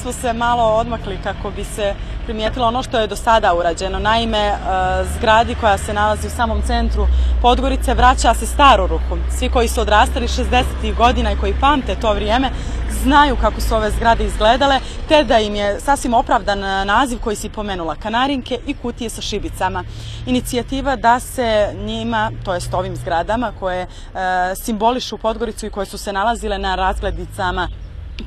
bismo se malo odmakli kako bi se primijetilo ono što je do sada urađeno. Naime, e, zgradi koja se nalazi u samom centru Podgorice vraća se staru ruku. Svi koji su odrastali 60. godina i koji pamte to vrijeme znaju kako su ove zgrade izgledale, te da im je sasvim opravdan e, naziv koji si pomenula, Kanarinke i kutije sa šibicama. Inicijativa da se njima, to jest ovim zgradama koje e, simbolišu Podgoricu i koje su se nalazile na razglednicama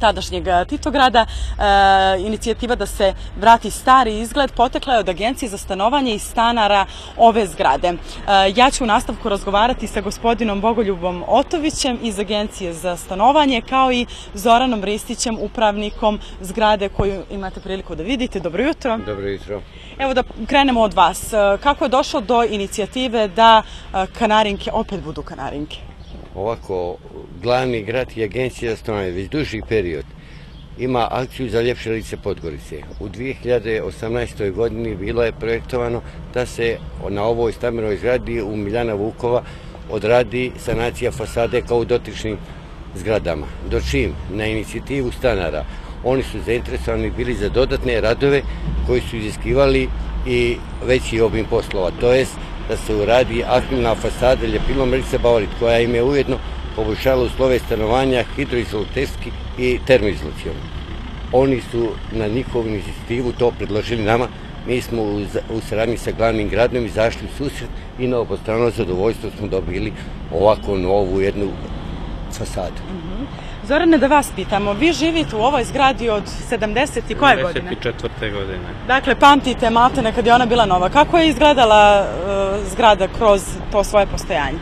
tadašnjeg eh, Titograda. E, inicijativa da se vrati stari izgled potekla je od Agencije za stanovanje i stanara ove zgrade. E, ja ću u nastavku razgovarati sa gospodinom Bogoljubom Otovićem iz Agencije za stanovanje kao i Zoranom Ristićem, upravnikom zgrade koju imate priliku da vidite. Dobro jutro. Dobro jutro. Evo da krenemo od vas. Kako je došlo do inicijative da kanarinke opet budu kanarinke? Ovako glavni grad i agencija za stanovanje već duži period ima akciju za ljepše lice Podgorice. U 2018. godini bilo je projektovano da se na ovoj stamenoj zgradi u Miljana Vukova odradi sanacija fasade kao u dotičnim zgradama. Do čim na inicijativu stanara oni su zainteresovani bili za dodatne radove koji su iziskivali i veći obim poslova. To jest da se uradi aktivna fasada ljepilom Mrlice Bavarit, koja im je ujedno poboljšala uslove stanovanja hidroizolateski i termoizolacijom. Oni su na njihovu inicijativu to predložili nama, mi smo u, u saradnji sa glavnim gradom izašli u susret i na obostrano zadovoljstvo smo dobili ovako novu jednu fasadu. Mm -hmm. Zorane, da vas pitamo, vi živite u ovoj zgradi od 70. i koje godine? 74. godine. Dakle, pamtite Maltene kad je ona bila nova. Kako je izgledala uh, zgrada kroz to svoje postojanje?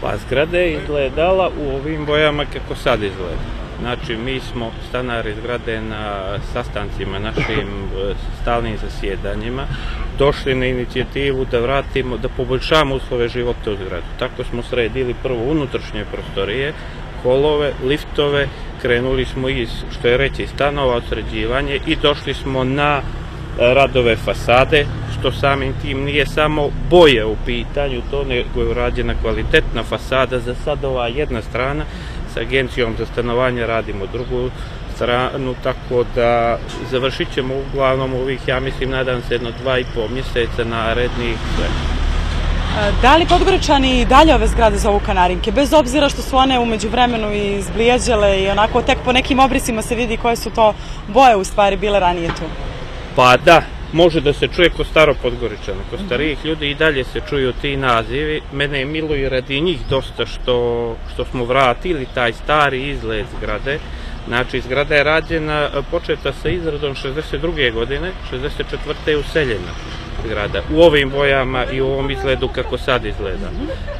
Pa zgrada je izgledala u ovim bojama kako sad izgleda. Znači, mi smo stanari zgrade na sastancima, našim e, stalnim zasjedanjima, došli na inicijativu da vratimo, da poboljšamo uslove života u zgradu. Tako smo sredili prvo unutrašnje prostorije, kolove, liftove, krenuli smo iz, što je reći, stanova, odsređivanje i došli smo na e, radove fasade, što samim tim nije samo boje u pitanju, to nego je urađena kvalitetna fasada, za sad ova jedna strana, s agencijom za stanovanje radimo drugu stranu, tako da završit ćemo uglavnom ovih, ja mislim, nadam se, jedno dva i pol mjeseca na rednih sve. Da li Podgoričani dalje ove zgrade zovu Kanarinke, bez obzira što su one umeđu vremenu izblijeđele i onako tek po nekim obrisima se vidi koje su to boje u stvari bile ranije tu? Pa da, može da se čuje ko staro Podgoričana, ko starijih ljudi i dalje se čuju ti nazivi. Mene je milo i radi njih dosta što, što smo vratili taj stari izgled zgrade. Znači, zgrada je rađena, početa sa izradom 62. godine, 64. je useljena zgrada u ovim bojama i u ovom izgledu kako sad izgleda.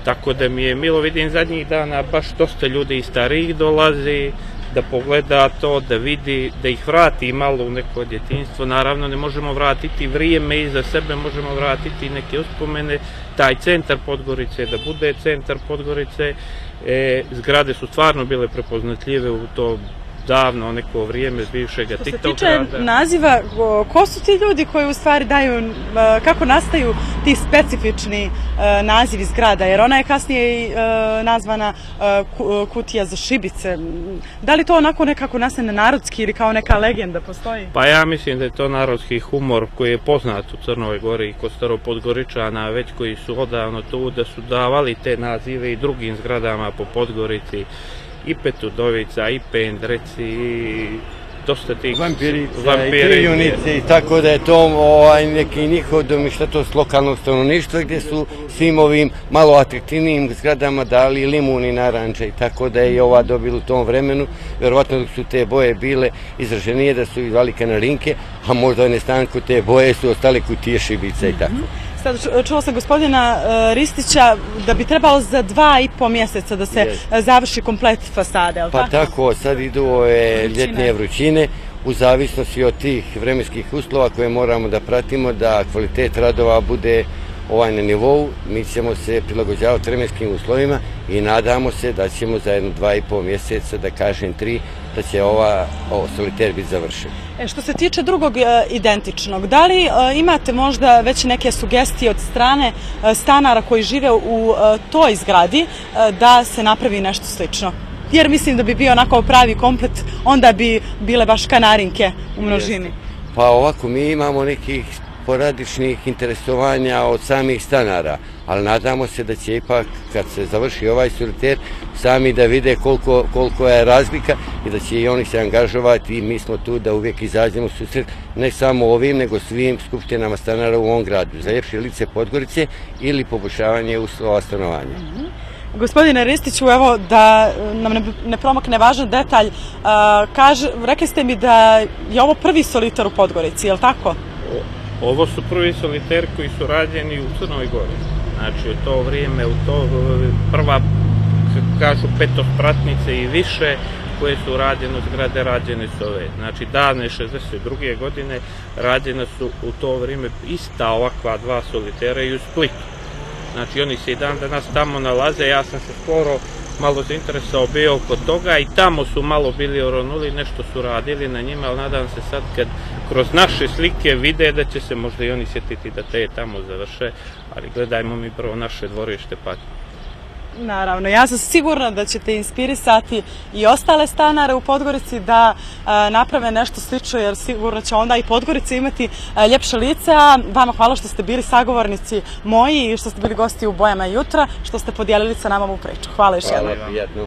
Tako da mi je milo vidim zadnjih dana baš dosta ljudi i starijih dolazi da pogleda to, da vidi, da ih vrati malo u neko djetinstvo. Naravno ne možemo vratiti vrijeme iza sebe, možemo vratiti neke uspomene. Taj centar Podgorice, da bude centar Podgorice, e, zgrade su stvarno bile prepoznatljive u to davno neko vrijeme bivšeg TikTok Što se tiče naziva, ko su ti ljudi koji u stvari daju, kako nastaju ti specifični e, nazivi zgrada? Jer ona je kasnije e, nazvana e, kutija za šibice. Da li to onako nekako nastane narodski ili kao neka legenda postoji? Pa ja mislim da je to narodski humor koji je poznat u Crnoj Gori i kod staropodgoričana, već koji su odavno tu da su davali te nazive i drugim zgradama po Podgorici i Petudovica, i Pendreci, i dosta tih vampirica, vampirice. i i tako da je to ovaj, neki njihov domišljato s lokalnog stanovništva gdje su svim ovim malo atraktivnijim zgradama dali limuni, naranče i tako da je i ova dobila u tom vremenu. Vjerovatno dok su te boje bile izraženije da su izvali kanarinke, a možda ne stanku te boje su ostale kutije šibice i tako. Sad čuo sam gospodina e, Ristića da bi trebalo za dva i po mjeseca da se yes. završi komplet fasade, ali pa tako? tako, sad idu ove ljetne vrućine, u zavisnosti od tih vremenskih uslova koje moramo da pratimo, da kvalitet radova bude ovaj na nivou, mi ćemo se prilagođavati vremenskim uslovima i nadamo se da ćemo za jedno dva i pol mjeseca, da kažem tri, da će ova ovo, soliter biti završen. E, što se tiče drugog e, identičnog, da li e, imate možda već neke sugestije od strane e, stanara koji žive u e, toj zgradi e, da se napravi nešto slično? jer mislim da bi bio onako pravi komplet, onda bi bile baš kanarinke u množini. Pa ovako, mi imamo nekih poradičnih interesovanja od samih stanara, ali nadamo se da će ipak, kad se završi ovaj soliter, sami da vide koliko, koliko je razlika i da će i oni se angažovati i mi smo tu da uvijek izađemo susret ne samo ovim, nego svim skupštinama stanara u ovom gradu, za ljepše lice Podgorice ili poboljšavanje uslova stanovanja. Gospodine Ristiću, evo da nam ne, ne promakne važan detalj, a, kaže, rekli ste mi da je ovo prvi solitar u Podgorici, je li tako? Ovo su prvi soliteri koji su rađeni u Crnoj Gori. Znači, u to vrijeme, u to prva, kažu, petospratnice i više, koje su rađene, zgrade rađene su ove. Znači, davne 62. godine rađene su u to vrijeme ista ovakva dva solitera i u Splitu. Znači, oni se i dan danas tamo nalaze, ja sam se skoro malo zainteresao bio oko toga i tamo su malo bili oronuli, nešto su radili na njima, ali nadam se sad kad kroz naše slike vide da će se možda i oni sjetiti da te tamo završe, ali gledajmo mi prvo naše dvorište pa Naravno, ja sam sigurna da ćete inspirisati i ostale stanare u Podgorici da a, naprave nešto slično, jer sigurno će onda i Podgorica imati a, ljepše lice, a vama hvala što ste bili sagovornici moji i što ste bili gosti u Bojama jutra, što ste podijelili sa nama ovu priču. Hvala još jednom.